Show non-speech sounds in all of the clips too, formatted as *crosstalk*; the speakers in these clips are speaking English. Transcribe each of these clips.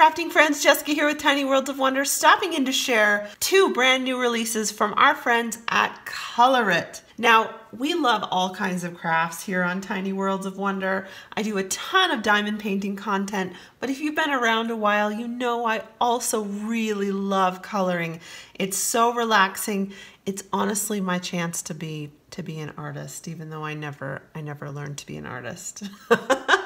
crafting friends, Jessica here with Tiny Worlds of Wonder, stopping in to share two brand new releases from our friends at Colorit. Now, we love all kinds of crafts here on Tiny Worlds of Wonder. I do a ton of diamond painting content, but if you've been around a while, you know I also really love coloring. It's so relaxing. It's honestly my chance to be to be an artist, even though I never I never learned to be an artist. *laughs*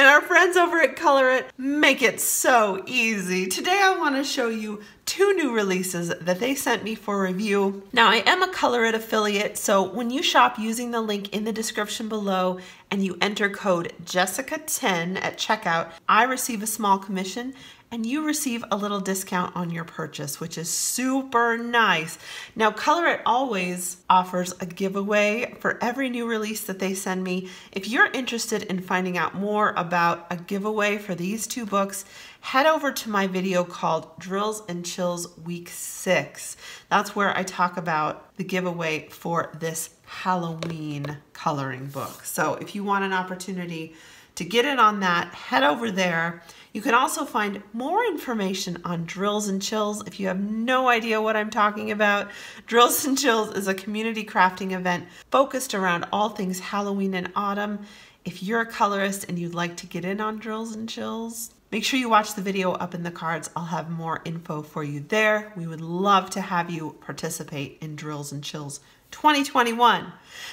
And our friends over at Color It make it so easy. Today I want to show you two new releases that they sent me for review. Now I am a Color It affiliate, so when you shop using the link in the description below and you enter code Jessica10 at checkout, I receive a small commission and you receive a little discount on your purchase, which is super nice. Now, Colorit always offers a giveaway for every new release that they send me. If you're interested in finding out more about a giveaway for these two books, head over to my video called Drills and Chills Week 6. That's where I talk about the giveaway for this Halloween coloring book. So if you want an opportunity to get in on that, head over there. You can also find more information on Drills and Chills if you have no idea what I'm talking about. Drills and Chills is a community crafting event focused around all things Halloween and autumn. If you're a colorist and you'd like to get in on Drills and Chills, make sure you watch the video up in the cards. I'll have more info for you there. We would love to have you participate in Drills and Chills 2021.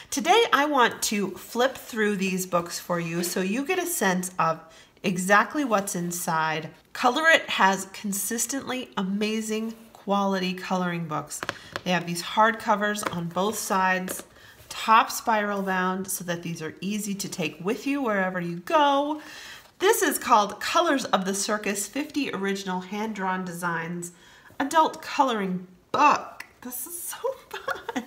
Today I want to flip through these books for you so you get a sense of exactly what's inside. Colorit has consistently amazing quality coloring books. They have these hard covers on both sides, top spiral bound so that these are easy to take with you wherever you go. This is called Colors of the Circus 50 Original Hand-Drawn Designs Adult Coloring Book. This is so *laughs* fun.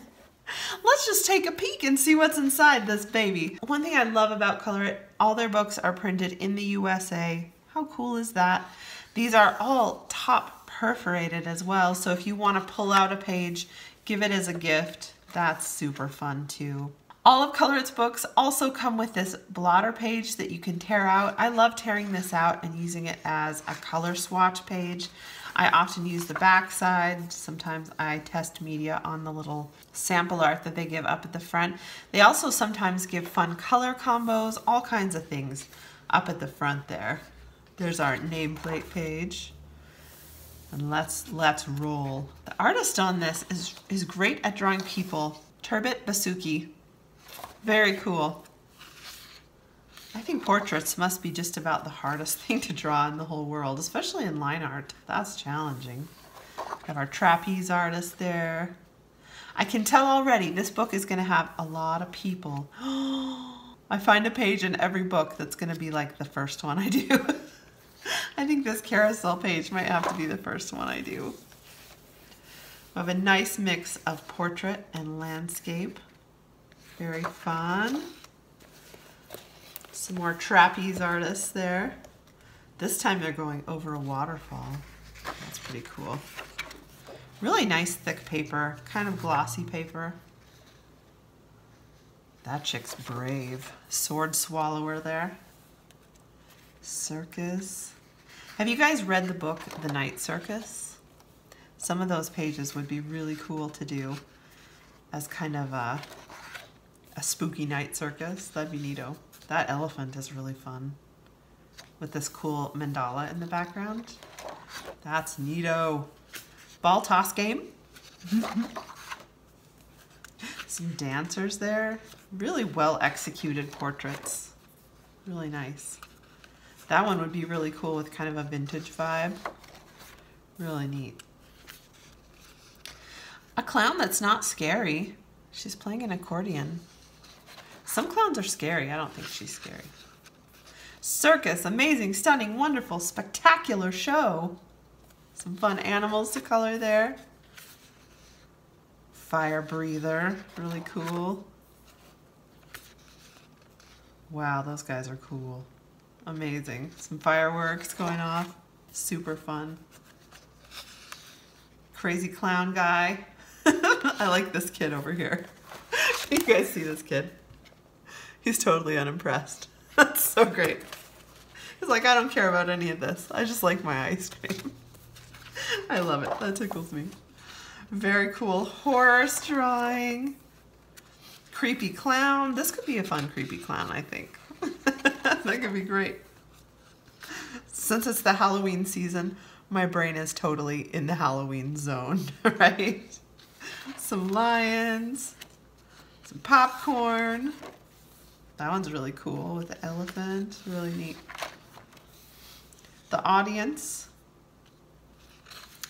Let's just take a peek and see what's inside this baby. One thing I love about Colorit, all their books are printed in the USA. How cool is that? These are all top perforated as well, so if you want to pull out a page, give it as a gift, that's super fun too. All of Colorit's books also come with this blotter page that you can tear out. I love tearing this out and using it as a color swatch page. I often use the back side. Sometimes I test media on the little sample art that they give up at the front. They also sometimes give fun color combos, all kinds of things up at the front there. There's our nameplate page. And let's let's roll. The artist on this is, is great at drawing people. Turbot Basuki. Very cool. I think portraits must be just about the hardest *laughs* thing to draw in the whole world, especially in line art. That's challenging. We have our trapeze artist there. I can tell already this book is going to have a lot of people. *gasps* I find a page in every book that's going to be like the first one I do. *laughs* I think this carousel page might have to be the first one I do. We have a nice mix of portrait and landscape. Very fun. Some more trapeze artists there. This time they're going over a waterfall. That's pretty cool. Really nice thick paper, kind of glossy paper. That chick's brave. Sword swallower there. Circus. Have you guys read the book, The Night Circus? Some of those pages would be really cool to do as kind of a, a spooky night circus. That'd be neato. That elephant is really fun with this cool mandala in the background. That's neato. Ball toss game. *laughs* Some dancers there. Really well executed portraits. Really nice. That one would be really cool with kind of a vintage vibe. Really neat. A clown that's not scary. She's playing an accordion. Some clowns are scary. I don't think she's scary. Circus, amazing, stunning, wonderful, spectacular show. Some fun animals to color there. Fire breather, really cool. Wow, those guys are cool. Amazing. Some fireworks going off. Super fun. Crazy clown guy. *laughs* I like this kid over here. *laughs* you guys see this kid? He's totally unimpressed. *laughs* That's so great. He's like, I don't care about any of this. I just like my ice cream. *laughs* I love it. That tickles me. Very cool horse drawing. Creepy clown. This could be a fun creepy clown, I think. *laughs* that could be great. Since it's the Halloween season, my brain is totally in the Halloween zone, right? Some lions, some popcorn. That one's really cool with the elephant, really neat. The audience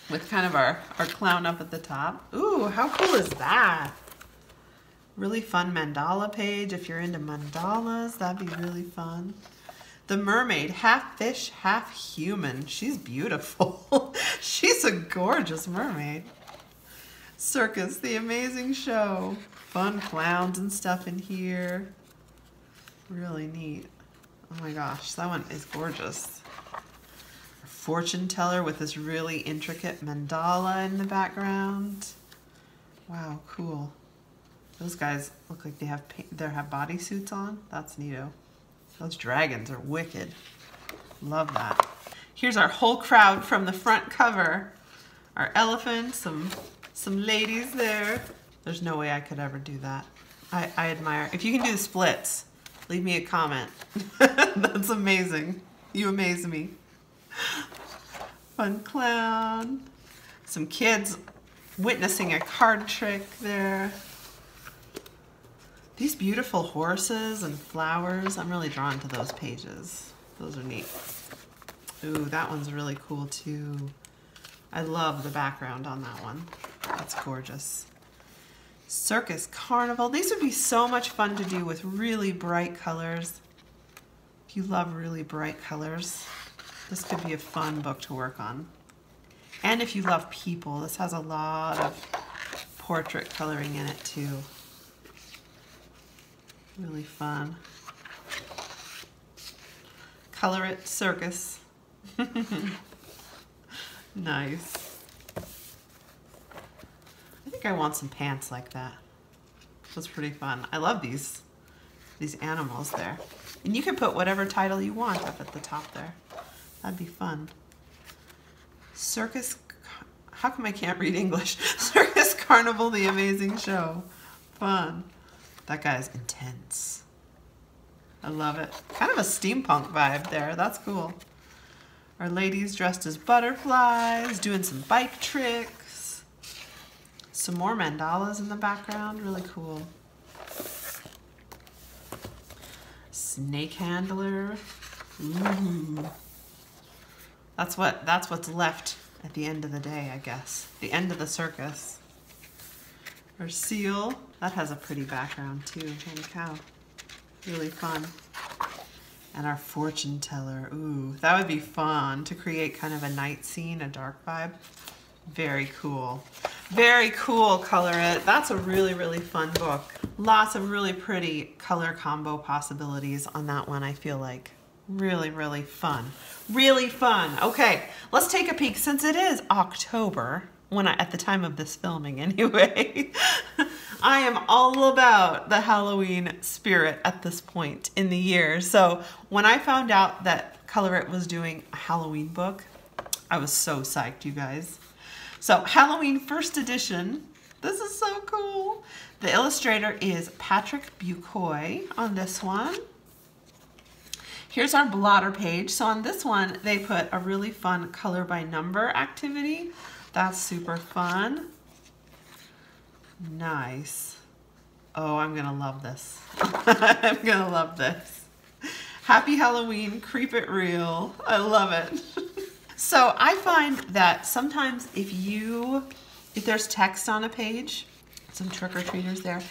with kind of our, our clown up at the top. Ooh, how cool is that? Really fun mandala page. If you're into mandalas, that'd be really fun. The mermaid, half fish, half human. She's beautiful. *laughs* She's a gorgeous mermaid. Circus, the amazing show. Fun clowns and stuff in here. Really neat. Oh my gosh, that one is gorgeous. Fortune teller with this really intricate mandala in the background. Wow, cool. Those guys look like they have they have bodysuits on. That's neato. Those dragons are wicked. Love that. Here's our whole crowd from the front cover. Our elephant, some some ladies there. There's no way I could ever do that. I, I admire. If you can do the splits, leave me a comment. *laughs* That's amazing. You amaze me. Fun clown. Some kids witnessing a card trick there. These beautiful horses and flowers, I'm really drawn to those pages. Those are neat. Ooh, that one's really cool too. I love the background on that one. That's gorgeous. Circus Carnival. These would be so much fun to do with really bright colors. If you love really bright colors, this could be a fun book to work on. And if you love people, this has a lot of portrait coloring in it too. Really fun. Color It Circus. *laughs* nice. I think I want some pants like that. That's pretty fun. I love these, these animals there. And you can put whatever title you want up at the top there. That'd be fun. Circus, how come I can't read English? *laughs* Circus Carnival, the amazing show. Fun. That guy's intense. I love it. Kind of a steampunk vibe there. That's cool. Our ladies dressed as butterflies, doing some bike tricks. Some more mandalas in the background. Really cool. Snake handler. Ooh. That's what that's what's left at the end of the day, I guess. The end of the circus. Our seal, that has a pretty background too, holy cow. Really fun. And our fortune teller, ooh, that would be fun to create kind of a night scene, a dark vibe. Very cool. Very cool, Color It. That's a really, really fun book. Lots of really pretty color combo possibilities on that one, I feel like. Really, really fun. Really fun. Okay, let's take a peek since it is October when I, at the time of this filming *laughs* anyway. I am all about the Halloween spirit at this point in the year. So when I found out that Color It was doing a Halloween book, I was so psyched, you guys. So Halloween first edition, this is so cool. The illustrator is Patrick Bucoy on this one. Here's our blotter page. So on this one, they put a really fun color by number activity. That's super fun. Nice. Oh, I'm gonna love this. *laughs* I'm gonna love this. Happy Halloween, creep it real. I love it. *laughs* so I find that sometimes if you, if there's text on a page, some trick-or-treaters there,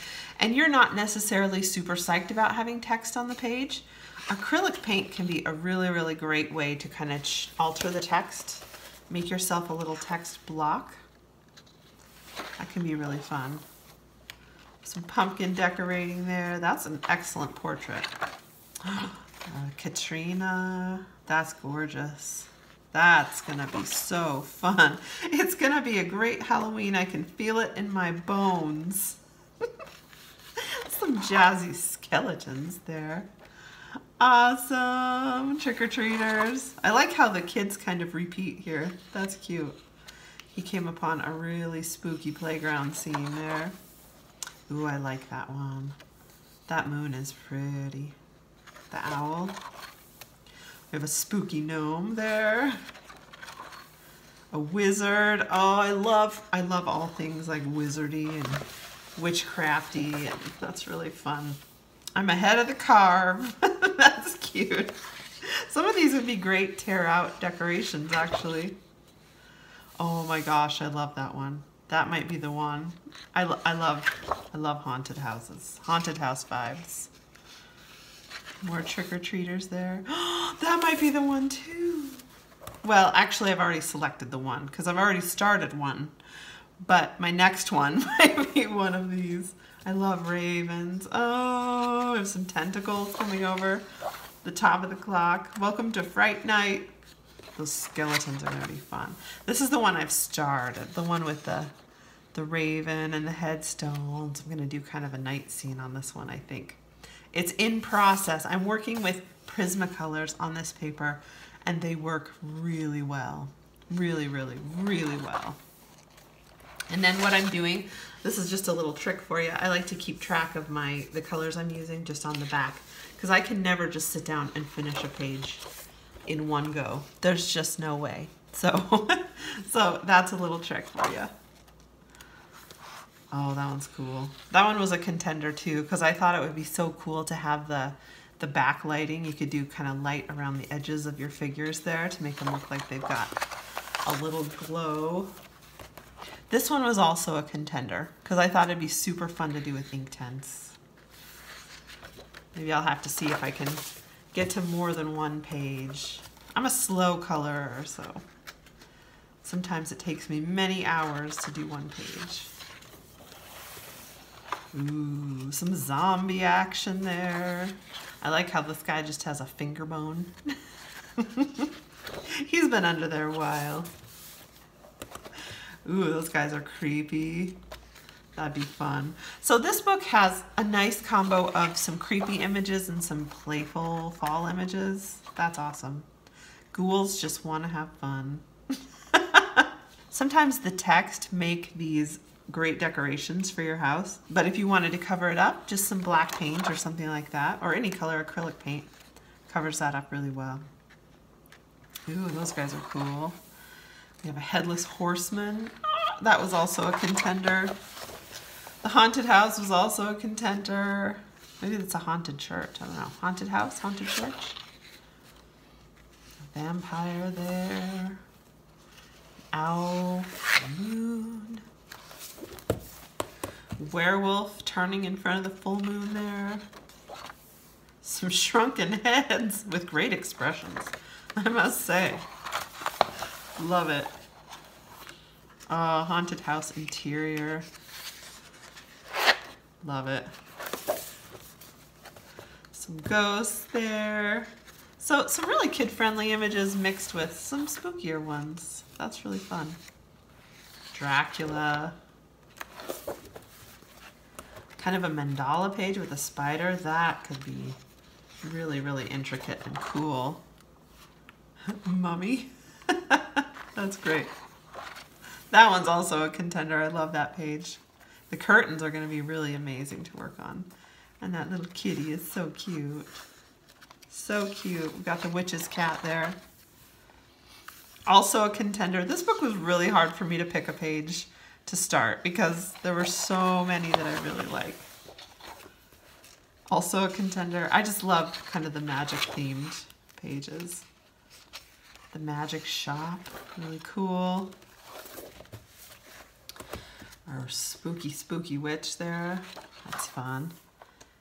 and you're not necessarily super psyched about having text on the page, acrylic paint can be a really, really great way to kind of alter the text Make yourself a little text block. That can be really fun. Some pumpkin decorating there. That's an excellent portrait. *gasps* Uh, Katrina, that's gorgeous. That's gonna be so fun. It's gonna be a great Halloween. I can feel it in my bones. *laughs* Some jazzy skeletons there. Awesome. Trick-or-treaters. I like how the kids kind of repeat here. That's cute. He came upon a really spooky playground scene there. Ooh, I like that one. That moon is pretty. The owl. We have a spooky gnome there. A wizard. Oh, I love I love all things like wizardy and witchcrafty and that's really fun. I'm ahead of the carve. *laughs* that's cute. Some of these would be great tear out decorations actually. Oh my gosh, I love that one. That might be the one. I, I love I love haunted houses. Haunted house vibes. More trick-or-treaters there. *gasps* that might be the one too. Well, actually I've already selected the one because I've already started one. But my next one *laughs* might be one of these. I love ravens. Oh, have some tentacles coming over the top of the clock. Welcome to Fright Night. Those skeletons are gonna be fun. This is the one I've started, the one with the the raven and the headstones. I'm gonna do kind of a night scene on this one, I think. It's in process. I'm working with Prismacolors on this paper and they work really well. Really, really, really well. And then what I'm doing, this is just a little trick for you. I like to keep track of my the colors I'm using just on the back because I can never just sit down and finish a page in one go. There's just no way. So, *laughs* so that's a little trick for you. Oh, that one's cool. That one was a contender too because I thought it would be so cool to have the the backlighting. You could do kind of light around the edges of your figures there to make them look like they've got a little glow. This one was also a contender because I thought it'd be super fun to do with Inktense. Maybe I'll have to see if I can get to more than one page. I'm a slow colorer, so sometimes it takes me many hours to do one page. Ooh, some zombie action there. I like how this guy just has a finger bone. *laughs* He's been under there a while. Ooh, those guys are creepy. That'd be fun. So this book has a nice combo of some creepy images and some playful fall images. That's awesome. Ghouls just want to have fun. *laughs* Sometimes the text make these great decorations for your house, but if you wanted to cover it up, just some black paint or something like that, or any color acrylic paint covers that up really well. Ooh, those guys are cool. We have a headless horseman. Ah, that was also a contender. The haunted house was also a contender. Maybe it's a haunted church. I don't know. Haunted house, haunted church. A vampire there. Owl, moon. Werewolf turning in front of the full moon there. Some shrunken heads with great expressions, I must say. Love it. Uh, haunted house interior. Love it. Some ghosts there. So some really kid-friendly images mixed with some spookier ones. That's really fun. Dracula. Kind of a mandala page with a spider. That could be really, really intricate and cool. *laughs* Mummy. *laughs* That's great. That one's also a contender. I love that page. The curtains are going to be really amazing to work on. And that little kitty is so cute. So cute. We've got the witch's cat there. Also a contender. This book was really hard for me to pick a page to start because there were so many that I really like. Also a contender. I just love kind of the magic themed pages. The magic shop, really cool. Our spooky, spooky witch there. That's fun.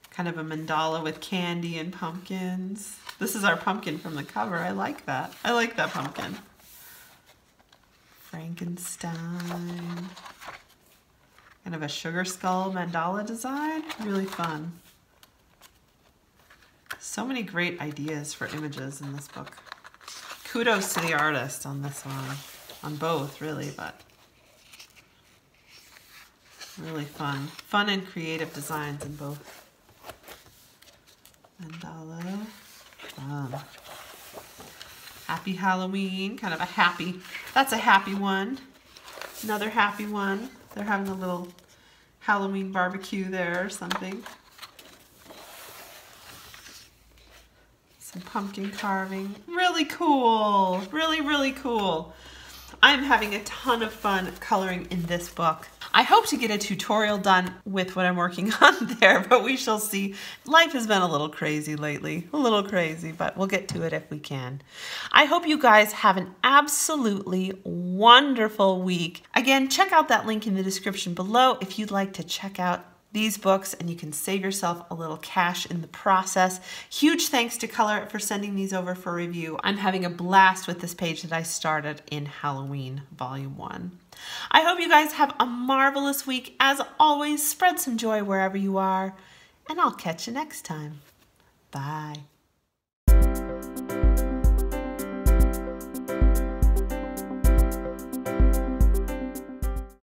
Kind of a mandala with candy and pumpkins. This is our pumpkin from the cover. I like that. I like that pumpkin. Frankenstein. Kind of a sugar skull mandala design. Really fun. So many great ideas for images in this book kudos to the artist on this one, on both really, but really fun. Fun and creative designs in both. Mandala. Fun. Happy Halloween, kind of a happy, that's a happy one. Another happy one. They're having a little Halloween barbecue there or something. Some pumpkin carving. Really cool. Really, really cool. I'm having a ton of fun coloring in this book. I hope to get a tutorial done with what I'm working *laughs* on there, but we shall see. Life has been a little crazy lately, a little crazy, but we'll get to it if we can. I hope you guys have an absolutely wonderful week. Again, check out that link in the description below if you'd like to check out these books and you can save yourself a little cash in the process. Huge thanks to Color for sending these over for review. I'm having a blast with this page that I started in Halloween Volume 1. I hope you guys have a marvelous week. As always, spread some joy wherever you are, and I'll catch you next time. Bye.